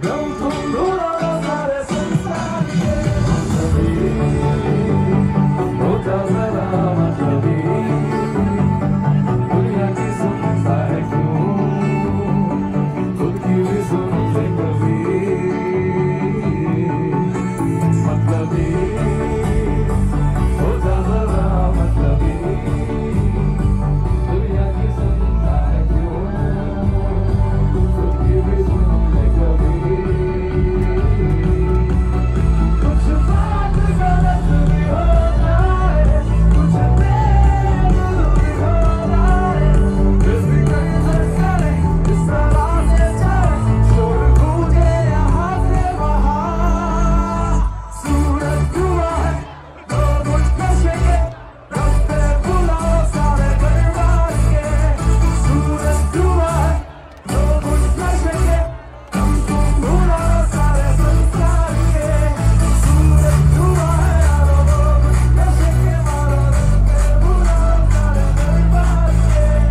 Don't, don't.